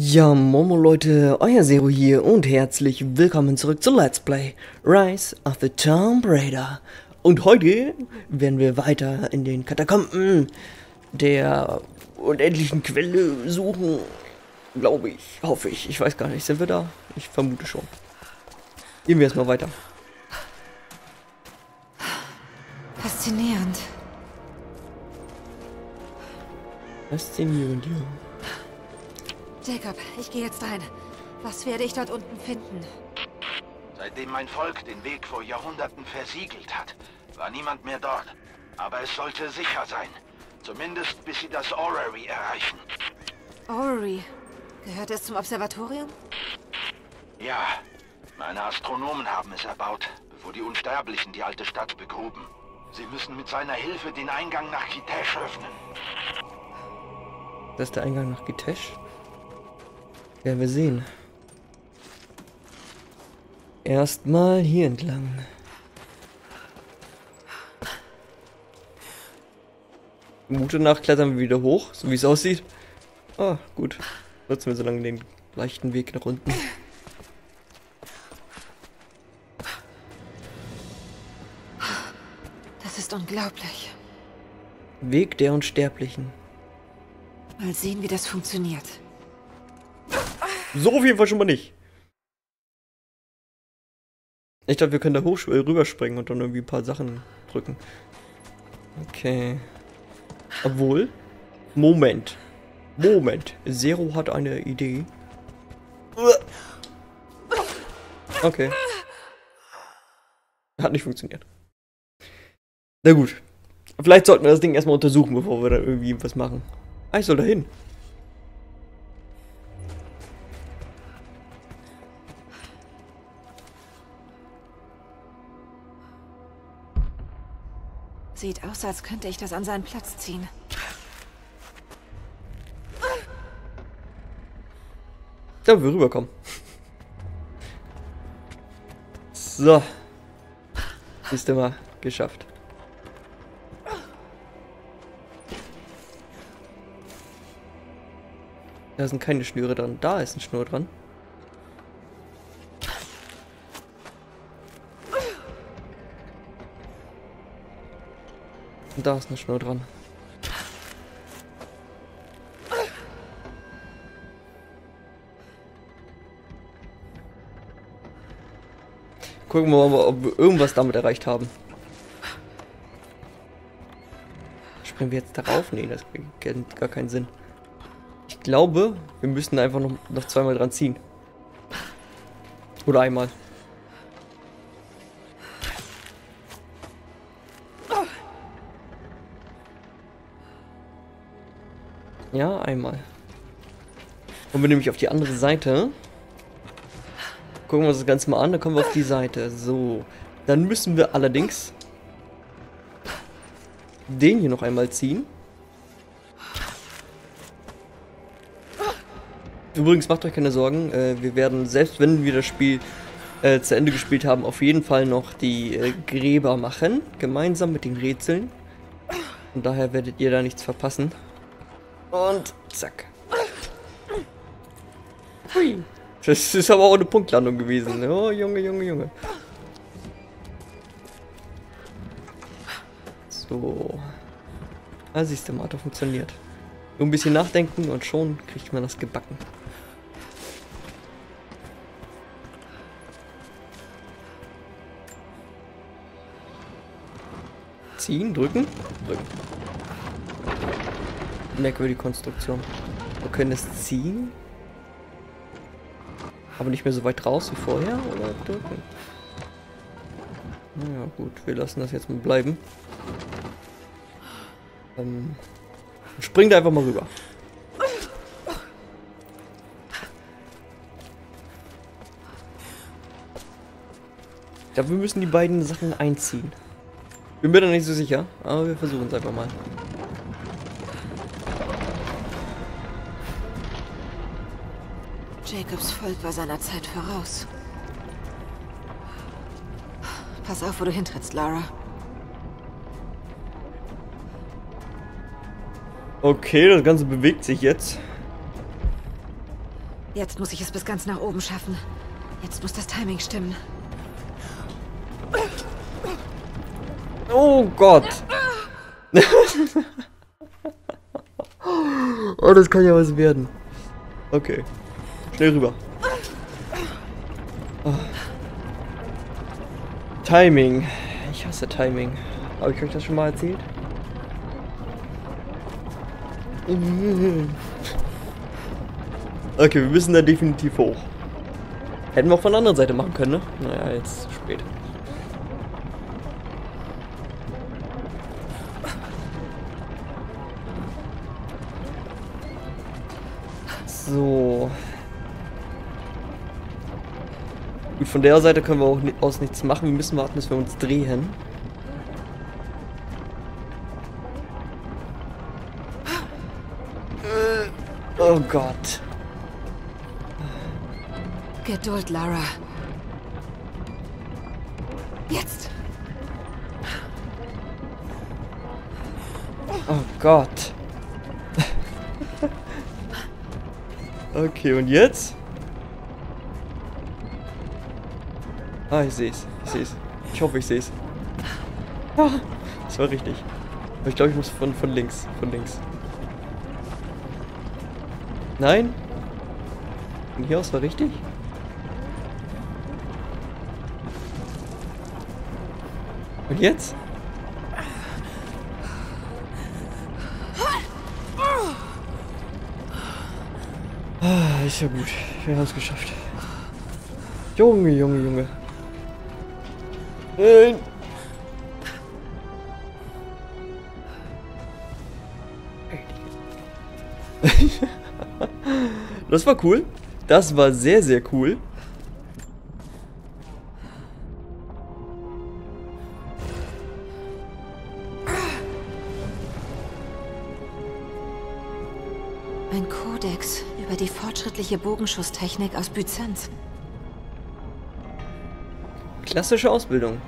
Ja, Momo Leute, euer Zero hier und herzlich willkommen zurück zu Let's Play Rise of the Tomb Raider. Und heute werden wir weiter in den Katakomben der unendlichen Quelle suchen. Glaube ich, hoffe ich. Ich weiß gar nicht, sind wir da? Ich vermute schon. Gehen wir erstmal weiter. Faszinierend. Faszinierend, ja. Jacob, ich gehe jetzt rein. Was werde ich dort unten finden? Seitdem mein Volk den Weg vor Jahrhunderten versiegelt hat, war niemand mehr dort. Aber es sollte sicher sein. Zumindest bis sie das Orrery erreichen. Orrery. Gehört es zum Observatorium? Ja, meine Astronomen haben es erbaut, bevor die Unsterblichen die alte Stadt begruben. Sie müssen mit seiner Hilfe den Eingang nach Kitesh öffnen. Das ist der Eingang nach Gitesh. Ja, wir sehen. Erstmal hier entlang. Gute Nacht klettern wir wieder hoch, so wie es aussieht. Ah, gut. Nutzen wir so lange den leichten Weg nach unten. Das ist unglaublich. Weg der Unsterblichen. Mal sehen, wie das funktioniert. So auf jeden Fall schon mal nicht. Ich glaube, wir können da hoch äh, rüberspringen und dann irgendwie ein paar Sachen drücken. Okay. Obwohl. Moment. Moment. Zero hat eine Idee. Okay. Hat nicht funktioniert. Na gut. Vielleicht sollten wir das Ding erstmal untersuchen, bevor wir da irgendwie was machen. Ah, ich soll da hin. Sieht aus, als könnte ich das an seinen Platz ziehen. Da wir rüberkommen. So. Du mal, geschafft. Da sind keine Schnüre dran. Da ist ein Schnur dran. Da ist eine Schnur dran. Gucken wir mal, ob wir irgendwas damit erreicht haben. Springen wir jetzt darauf? Nee, das kennt gar keinen Sinn. Ich glaube, wir müssen einfach noch, noch zweimal dran ziehen. Oder einmal. Einmal. Kommen wir nämlich auf die andere Seite. Gucken wir uns das Ganze mal an, dann kommen wir auf die Seite. So. Dann müssen wir allerdings den hier noch einmal ziehen. Übrigens, macht euch keine Sorgen. Äh, wir werden, selbst wenn wir das Spiel äh, zu Ende gespielt haben, auf jeden Fall noch die äh, Gräber machen. Gemeinsam mit den Rätseln. Und daher werdet ihr da nichts verpassen. Und zack. Hui. Das ist aber auch eine Punktlandung gewesen. Oh, Junge, Junge, Junge. So. Ah, siehst du, Marto funktioniert. Nur ein bisschen nachdenken und schon kriegt man das gebacken. Ziehen, drücken, drücken. Merkwürdige Konstruktion. Wir können es ziehen. Aber nicht mehr so weit raus wie vorher, oder drücken? Naja, gut, wir lassen das jetzt mal bleiben. Ähm, spring da einfach mal rüber. Ich glaube, wir müssen die beiden Sachen einziehen. Bin mir da nicht so sicher, aber wir versuchen es einfach mal. Jacobs Volk war seiner Zeit voraus. Pass auf, wo du hintrittst, Lara. Okay, das Ganze bewegt sich jetzt. Jetzt muss ich es bis ganz nach oben schaffen. Jetzt muss das Timing stimmen. Oh Gott. oh, das kann ja was werden. Okay. Schnell rüber. Oh. Timing. Ich hasse Timing. Habe ich euch das schon mal erzählt? Okay, wir müssen da definitiv hoch. Hätten wir auch von der anderen Seite machen können, ne? Naja, jetzt spät. Von der Seite können wir auch aus nichts machen. Wir müssen warten, bis wir uns drehen. Oh Gott. Geduld, Lara. Jetzt. Oh Gott. okay, und jetzt? Ah, ich sehe es. Ich sehe es. Ich hoffe, ich sehe es. Ah, das war richtig. Aber ich glaube, ich muss von, von links. Von links. Nein? Von hier aus war richtig? Und jetzt? Ah, ist ja gut. Wir haben es geschafft. Junge, Junge, Junge. Nein! Das war cool. Das war sehr, sehr cool. Ein Kodex über die fortschrittliche Bogenschusstechnik aus Byzanz. Klassische Ausbildung.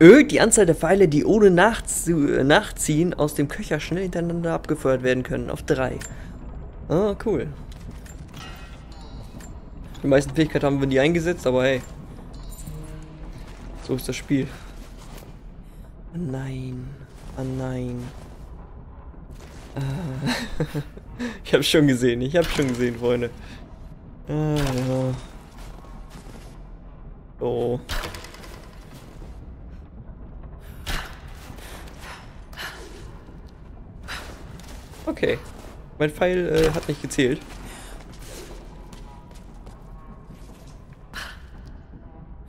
Erhöht die Anzahl der Pfeile, die ohne Nachziehen aus dem Köcher schnell hintereinander abgefeuert werden können, auf drei. Ah, cool. Die meisten Fähigkeiten haben wir nie eingesetzt, aber hey. So ist das Spiel. Oh nein. Oh nein. Ah. ich habe schon gesehen, ich habe schon gesehen, Freunde. Ah, ja. Oh. Okay. Mein Pfeil äh, hat nicht gezählt.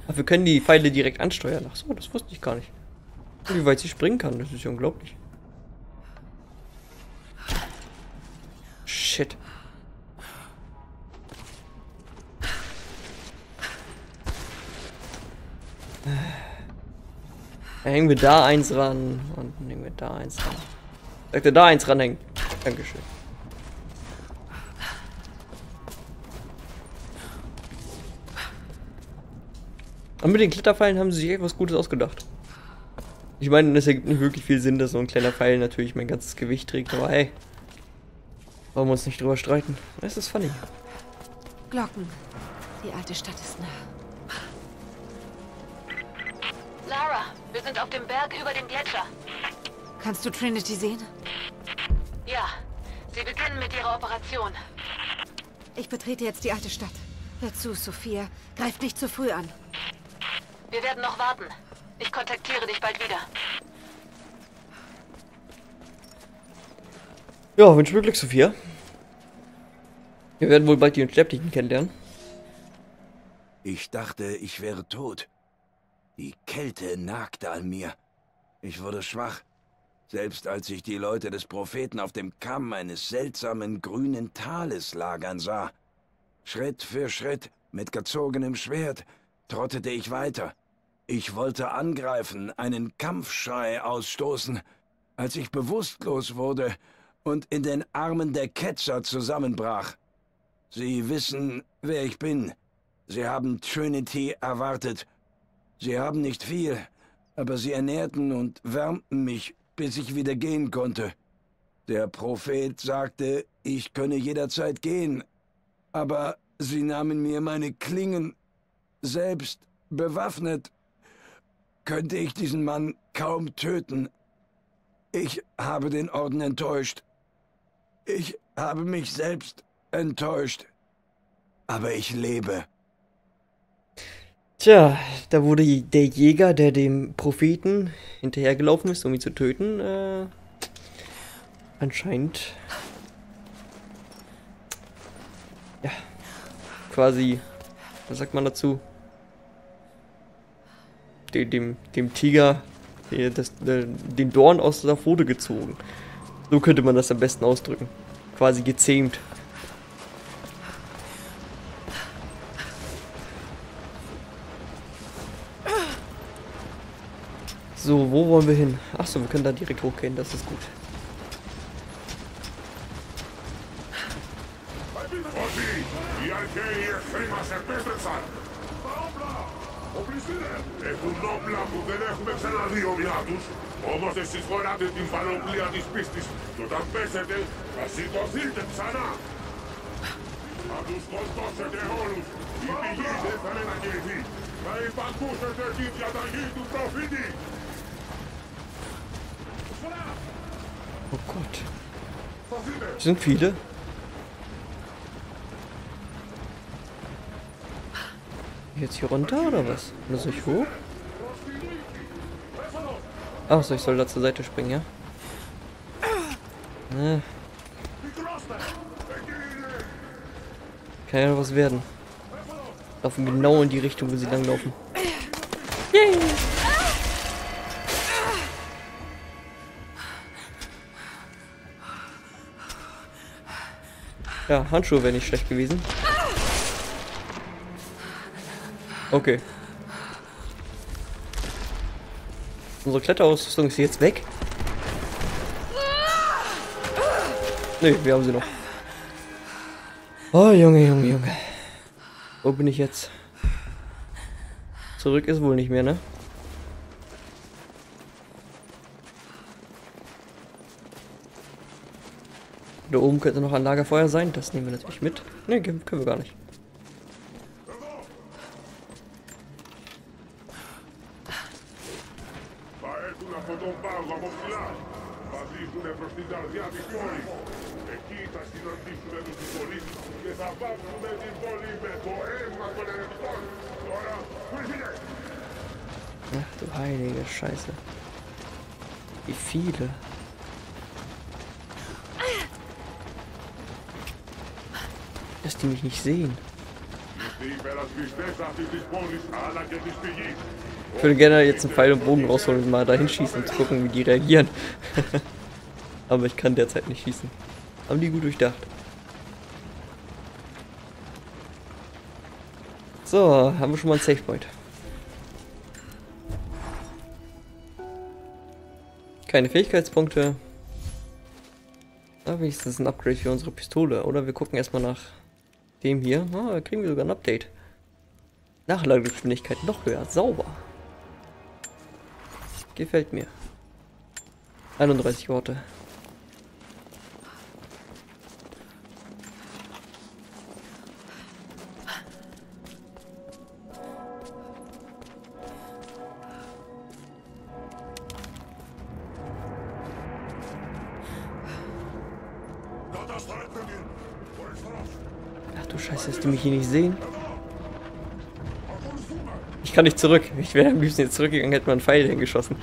Aber wir können die Pfeile direkt ansteuern. Ach so, das wusste ich gar nicht. Wie weit sie springen kann, das ist ja unglaublich. Da hängen wir da eins ran und dann hängen wir da eins ran. Sagt er da eins ranhängen. Dankeschön. Und mit den Kletterpfeilen haben sie sich etwas Gutes ausgedacht. Ich meine, es ergibt nicht wirklich viel Sinn, dass so ein kleiner Pfeil natürlich mein ganzes Gewicht trägt, aber hey. Wollen wir uns nicht drüber streiten? Es ist funny. Glocken. Die alte Stadt ist nah. Wir sind auf dem Berg über dem Gletscher. Kannst du Trinity sehen? Ja, sie beginnen mit ihrer Operation. Ich betrete jetzt die alte Stadt. Hör zu, Sophia. Greif nicht zu früh an. Wir werden noch warten. Ich kontaktiere dich bald wieder. Ja, wünsche mir Glück, Sophia. Wir werden wohl bald die Unsterblichen kennenlernen. Ich dachte, ich wäre tot. Die Kälte nagte an mir. Ich wurde schwach, selbst als ich die Leute des Propheten auf dem Kamm eines seltsamen grünen Tales lagern sah. Schritt für Schritt, mit gezogenem Schwert, trottete ich weiter. Ich wollte angreifen, einen Kampfschrei ausstoßen, als ich bewusstlos wurde und in den Armen der Ketzer zusammenbrach. Sie wissen, wer ich bin. Sie haben Trinity erwartet. Sie haben nicht viel, aber sie ernährten und wärmten mich, bis ich wieder gehen konnte. Der Prophet sagte, ich könne jederzeit gehen, aber sie nahmen mir meine Klingen. Selbst bewaffnet könnte ich diesen Mann kaum töten. Ich habe den Orden enttäuscht. Ich habe mich selbst enttäuscht. Aber ich lebe. Tja, da wurde der Jäger, der dem Propheten hinterhergelaufen ist, um ihn zu töten, äh, anscheinend ja quasi, was sagt man dazu? Dem, dem, dem Tiger das, den Dorn aus der Pfote gezogen. So könnte man das am besten ausdrücken. Quasi gezähmt. So, wo wollen wir hin? Achso, wir können da direkt hochgehen, das ist gut. Έχουν όπλα που δεν έχουμε ξαναδεί ομοιά τους. Όμως εσείς φοράτε την πανοπλία της πίστης και όταν πέσετε θα σηκωθείτε ξανά. Θα τους σκοτώσετε όλους. Η πηγή δεν θα μετακινηθεί. Θα υπακούσετε τη διαταγή του προφήτη. Oh Gott. Sind viele? Jetzt hier runter oder was? Muss ich hoch? Achso, ich soll da zur Seite springen, ja? Ne. Kann ja was werden. Laufen genau in die Richtung, wo sie langlaufen. Yay! Ja, Handschuhe wären nicht schlecht gewesen. Okay. Unsere Kletterausrüstung ist jetzt weg. Ne, wir haben sie noch. Oh, Junge, Junge, Junge. Wo bin ich jetzt? Zurück ist wohl nicht mehr, ne? Da oben könnte noch ein Lagerfeuer sein. Das nehmen wir natürlich mit. Ne, können wir gar nicht. Ach du heilige Scheiße. Wie viele. Dass die mich nicht sehen. Ich würde gerne jetzt einen Pfeil und Bogen rausholen und mal dahin schießen, zu gucken, wie die reagieren. Aber ich kann derzeit nicht schießen. Haben die gut durchdacht. So, haben wir schon mal einen Safe Point. Keine Fähigkeitspunkte. Aber wenigstens ein Upgrade für unsere Pistole. Oder wir gucken erstmal nach dem hier. Ah, da kriegen wir sogar ein Update. Nachladegeschwindigkeit noch höher. Sauber. Gefällt mir. 31 Worte. Mich hier nicht sehen. Ich kann nicht zurück. Ich wäre am liebsten jetzt zurückgegangen, hätte man einen Pfeil hingeschossen.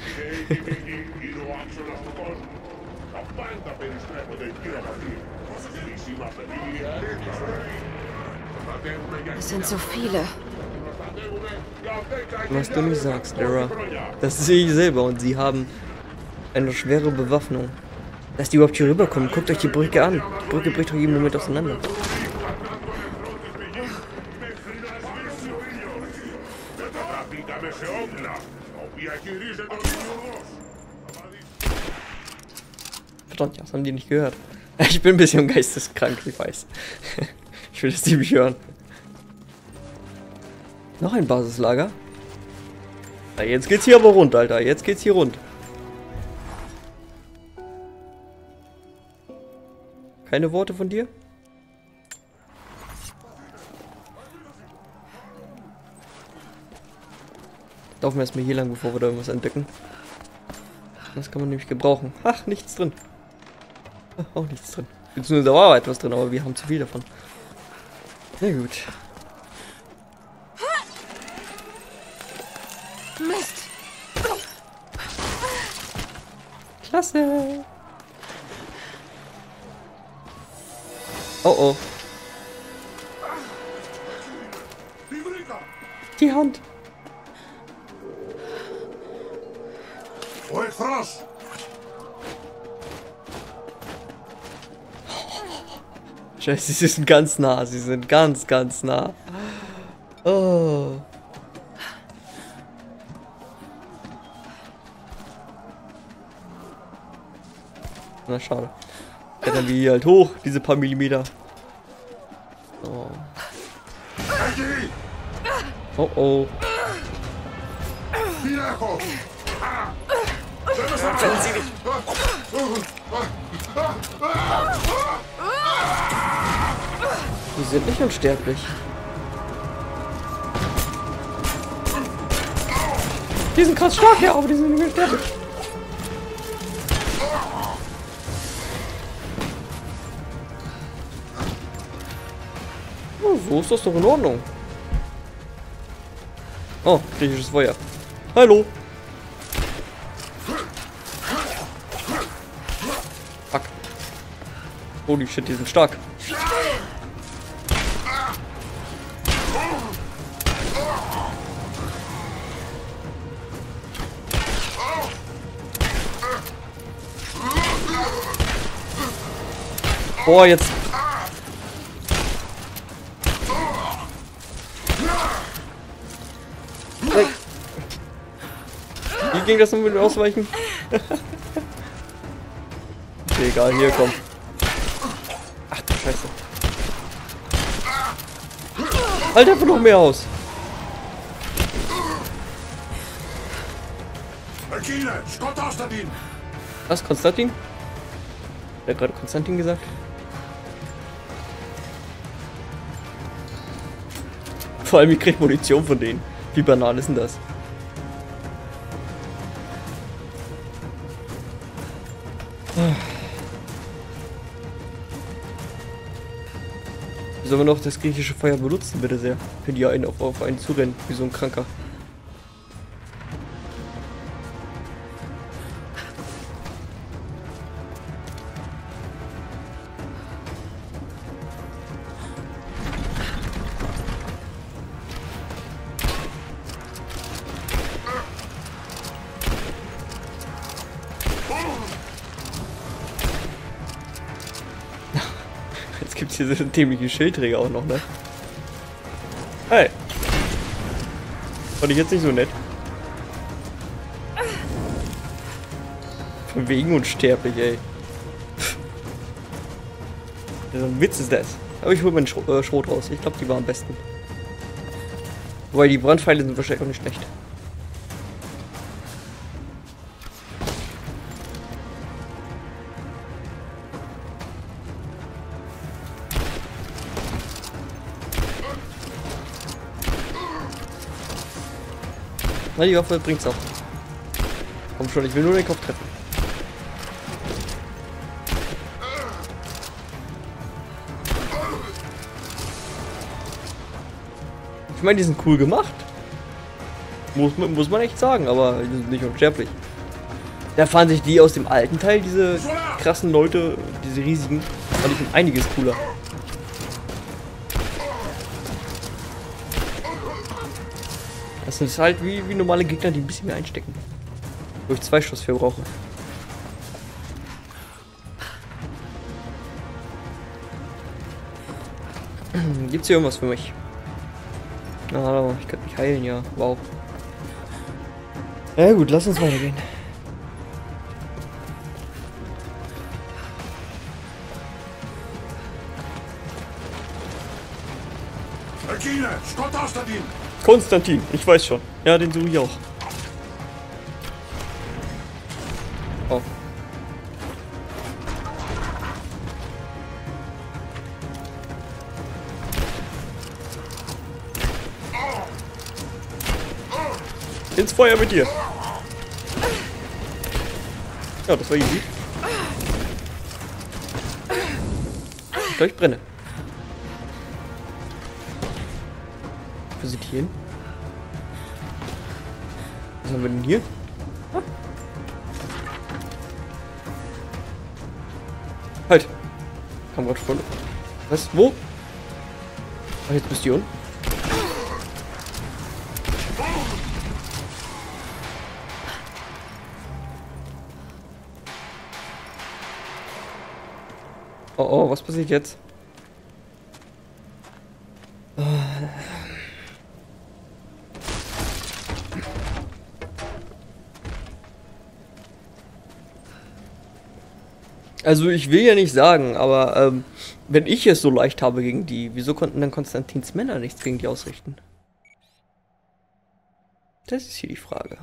Es sind so viele. Was du nicht sagst, Lara. Das sehe ich selber und sie haben eine schwere Bewaffnung. Dass die überhaupt hier rüberkommen, guckt euch die Brücke an. Die Brücke bricht doch jeden Moment auseinander. Verdammt, das haben die nicht gehört. Ich bin ein bisschen geisteskrank, ich weiß. Ich will, dass die mich hören. Noch ein Basislager? Na, jetzt geht's hier aber rund, Alter. Jetzt geht's hier rund. Keine Worte von dir? Laufen wir erstmal hier lang, bevor wir da irgendwas entdecken. Das kann man nämlich gebrauchen. Ach, nichts drin. Ach, auch nichts drin. Beziehungsweise war etwas drin, aber wir haben zu viel davon. Na gut. Mist. Klasse. Oh oh. Die Hand. Frosch! Scheiße, sie sind ganz nah. Sie sind ganz, ganz nah. Oh. Na, schade. Klettern wir hier halt hoch, diese paar Millimeter. Oh. Oh, oh wenn sie dich... Die sind nicht unsterblich. Die sind krass stark, ja, aber die sind nicht unsterblich. Hm, so ist das doch in Ordnung. Oh, griechisches Feuer. Hallo. Holy shit, die sind stark. Boah, jetzt. Ging das nun mit dem Ausweichen? okay, egal, hier, komm. Scheiße. Alter, einfach noch mehr aus. Was, Konstantin? Wer hat gerade Konstantin gesagt? Vor allem, ich krieg Munition von denen. Wie banal ist denn das? Sollen wir noch das griechische Feuer benutzen, bitte sehr? Für die einen auf, auf einen zurennen, wie so ein Kranker. Hier so dämliche Schildträger auch noch, ne? Hey. Fand ich jetzt nicht so nett. Von wegen unsterblich, ey. So ein Witz ist das. Aber ich hol meinen Schro äh, Schrot raus. Ich glaube, die war am besten. Wobei die Brandpfeile sind wahrscheinlich auch nicht schlecht. Na, die Waffe bringt's auch. Komm schon, ich will nur den Kopf treffen. Ich meine, die sind cool gemacht. Muss, man- muss man echt sagen, aber die sind nicht unsterblich. Da fahren sich die aus dem alten Teil, diese krassen Leute, diese riesigen, fand ich um einiges cooler. Das ist halt wie, wie normale Gegner, die ein bisschen mehr einstecken. Wo ich zwei Schuss für brauche. Gibt's hier irgendwas für mich? Na, hallo, ich könnte mich heilen, ja. Wow. Ja gut, lass uns weitergehen. Regine, Scott aus der Dienst! Konstantin, ich weiß schon. Ja, den suche ich auch. Oh. Ins Feuer mit dir. Ja, das war easy. Ich glaube, ich brenne. Hin? Was haben wir denn hier? Ah. Halt! Kam grad voll. Was? Wo? Ach, jetzt bist du unten. Oh oh, was passiert jetzt? Also ich will ja nicht sagen, aber ähm, wenn ich es so leicht habe gegen die, wieso konnten dann Konstantins Männer nichts gegen die ausrichten? Das ist hier die Frage.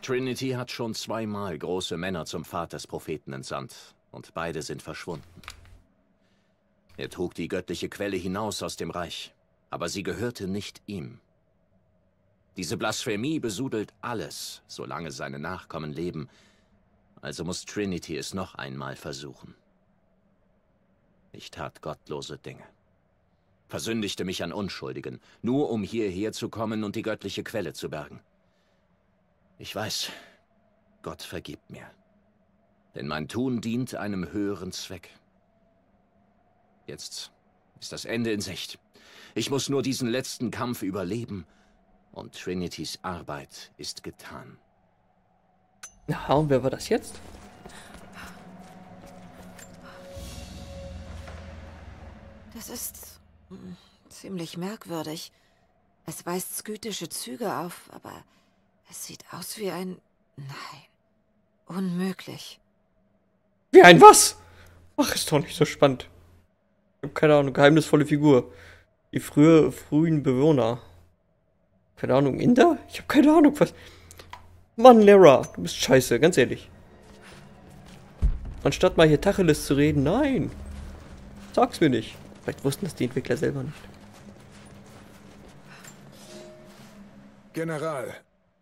Trinity hat schon zweimal große Männer zum Pfad des Propheten entsandt, und beide sind verschwunden. Er trug die göttliche Quelle hinaus aus dem Reich, aber sie gehörte nicht ihm. Diese Blasphemie besudelt alles, solange seine Nachkommen leben, also muss Trinity es noch einmal versuchen. Ich tat gottlose Dinge. Versündigte mich an Unschuldigen, nur um hierher zu kommen und die göttliche Quelle zu bergen. Ich weiß, Gott vergibt mir. Denn mein Tun dient einem höheren Zweck. Jetzt ist das Ende in Sicht. Ich muss nur diesen letzten Kampf überleben und Trinitys Arbeit ist getan. Na, und wer war das jetzt? Das ist hm, ziemlich merkwürdig. Es weist skytische Züge auf, aber es sieht aus wie ein... Nein. Unmöglich. Wie ein was? Ach, ist doch nicht so spannend. Keine Ahnung, geheimnisvolle Figur. Die frühe, frühen Bewohner. Keine Ahnung, Inder? Ich hab keine Ahnung, was. Mann, Lara, du bist scheiße, ganz ehrlich. Anstatt mal hier Tacheles zu reden, nein. Sag's mir nicht. Vielleicht wussten das die Entwickler selber nicht. General,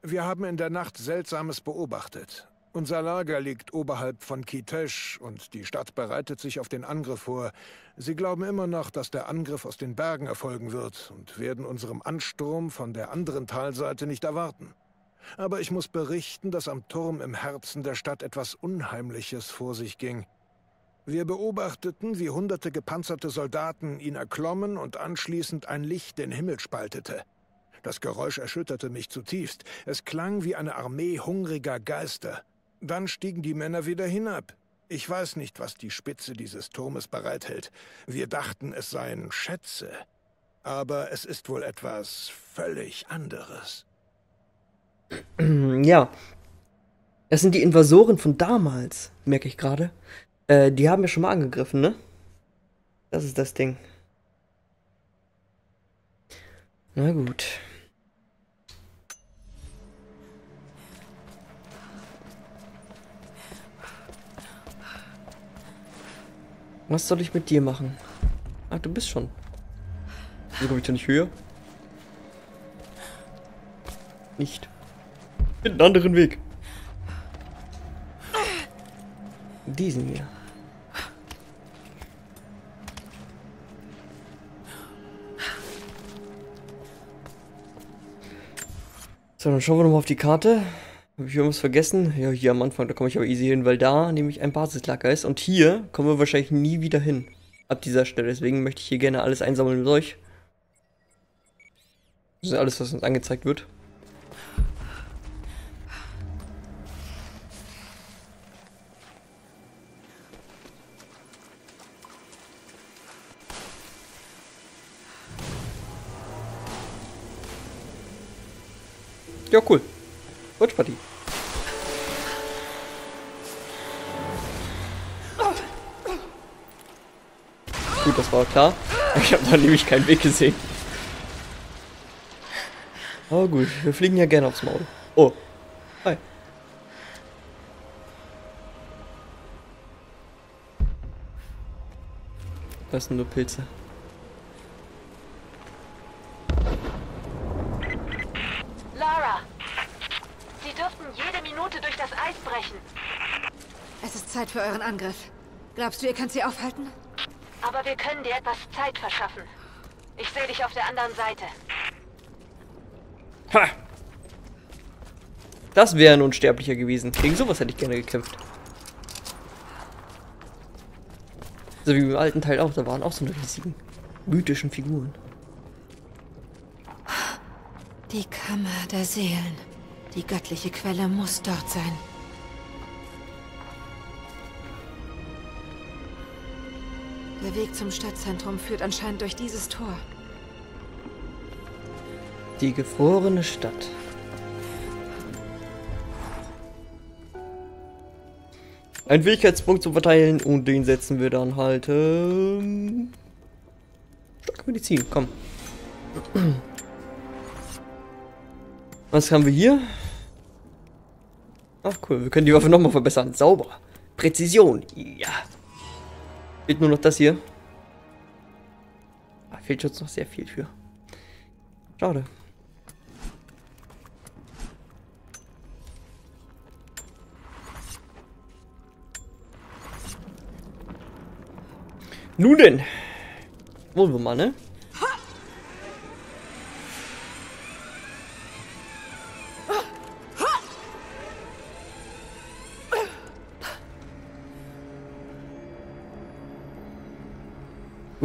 wir haben in der Nacht Seltsames beobachtet. Unser Lager liegt oberhalb von Kitesh und die Stadt bereitet sich auf den Angriff vor. Sie glauben immer noch, dass der Angriff aus den Bergen erfolgen wird und werden unserem Ansturm von der anderen Talseite nicht erwarten. Aber ich muss berichten, dass am Turm im Herzen der Stadt etwas Unheimliches vor sich ging. Wir beobachteten, wie hunderte gepanzerte Soldaten ihn erklommen und anschließend ein Licht den Himmel spaltete. Das Geräusch erschütterte mich zutiefst. Es klang wie eine Armee hungriger Geister. Dann stiegen die Männer wieder hinab. Ich weiß nicht, was die Spitze dieses Turmes bereithält. Wir dachten, es seien Schätze. Aber es ist wohl etwas völlig anderes. Ja. Das sind die Invasoren von damals, merke ich gerade. Äh, die haben ja schon mal angegriffen, ne? Das ist das Ding. Na gut. Was soll ich mit dir machen? Ach, du bist schon. Wieso komme ich da nicht höher? Nicht. Mit einen anderen Weg. Diesen hier. So, dann schauen wir nochmal auf die Karte. Habe ich irgendwas vergessen? Ja, hier am Anfang, da komme ich aber easy hin, weil da nämlich ein Basislager ist. Und hier kommen wir wahrscheinlich nie wieder hin. Ab dieser Stelle. Deswegen möchte ich hier gerne alles einsammeln mit euch. Das ist alles, was uns angezeigt wird. Ja, cool. Rutschpartie. Gut, das war klar. Ich habe da nämlich keinen Weg gesehen. Oh gut, wir fliegen ja gerne aufs Maul. Oh. Hi. Das sind nur Pilze. Euren Angriff. Glaubst du, ihr könnt sie aufhalten? Aber wir können dir etwas Zeit verschaffen. Ich sehe dich auf der anderen Seite. Ha! Das wäre ein Unsterblicher gewesen. Gegen sowas hätte ich gerne gekämpft. So wie im alten Teil auch, da waren auch so eine riesigen, mythischen Figuren. Die Kammer der Seelen. Die göttliche Quelle muss dort sein. Der Weg zum Stadtzentrum führt anscheinend durch dieses Tor. Die gefrorene Stadt. Ein Fähigkeitspunkt zu verteilen und den setzen wir dann halt. Ähm, starke Medizin, komm. Was haben wir hier? Ach cool, wir können die Waffe nochmal verbessern. Sauber. Präzision. Ja. Fehlt nur noch das hier. Da fehlt jetzt noch sehr viel für. Schade. Nun denn. Wollen wir mal, ne?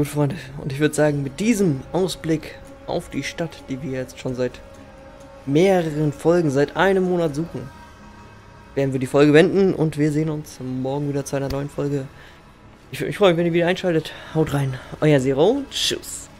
Gut, Freunde. Und ich würde sagen, mit diesem Ausblick auf die Stadt, die wir jetzt schon seit mehreren Folgen, seit einem Monat suchen, werden wir die Folge wenden und wir sehen uns morgen wieder zu einer neuen Folge. Ich würde mich wenn ihr wieder einschaltet. Haut rein. Euer Zero. Tschüss.